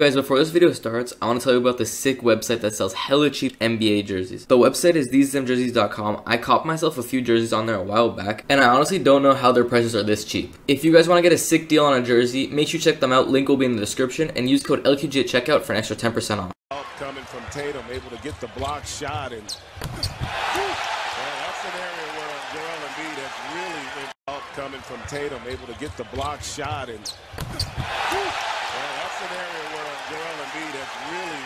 Guys, before this video starts, I want to tell you about the sick website that sells hella cheap NBA jerseys. The website is thesethemjerseys.com. I copped myself a few jerseys on there a while back, and I honestly don't know how their prices are this cheap. If you guys want to get a sick deal on a jersey, make sure you check them out. Link will be in the description, and use code LQG at checkout for an extra 10% off. Coming from Tatum, able to get the block shot, and that's an area where Joel Embiid has really coming from Tatum, able to get the block shot, and well, that's an area where Joel Embiid has really